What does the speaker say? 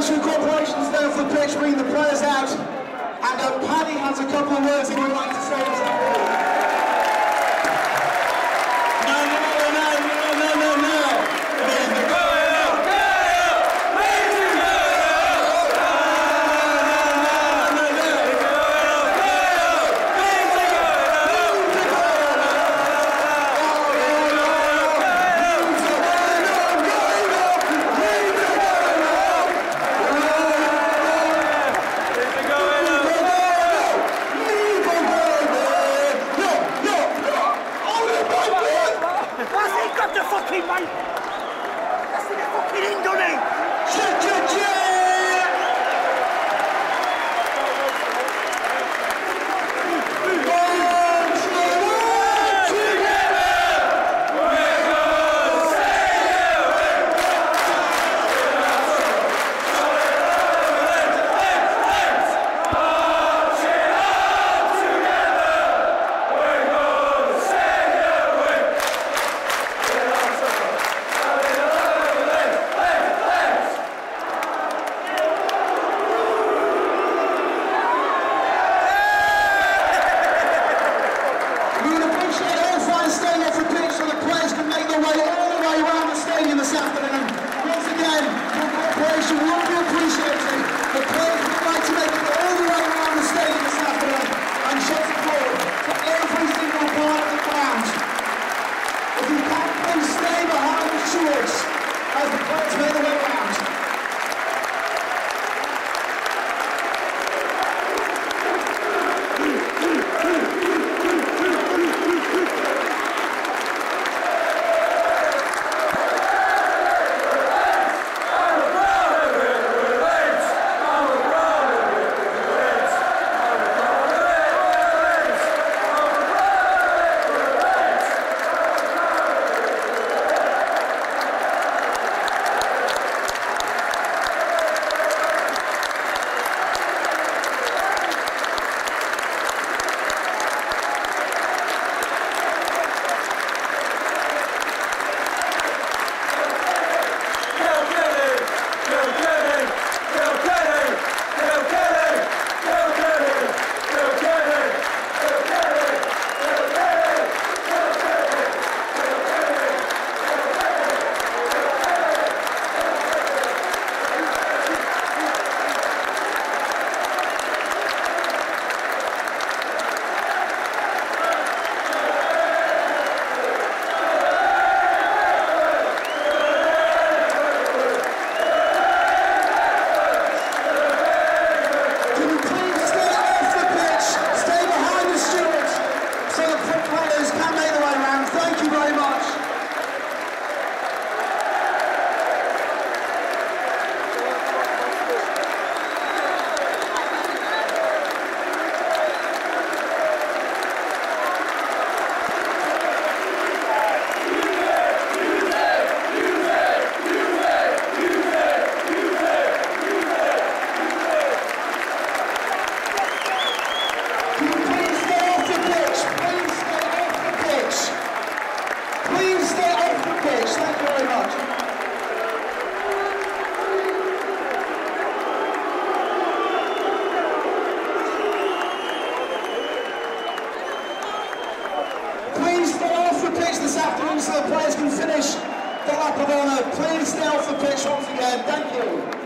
Sanctuary Corporation's there for the pitch, bring the players out. And uh, Paddy has a couple of words he would like to say to the Grab the fucking mate! That's in the fucking end Liverpool, please stay off the pitch once again. Thank you.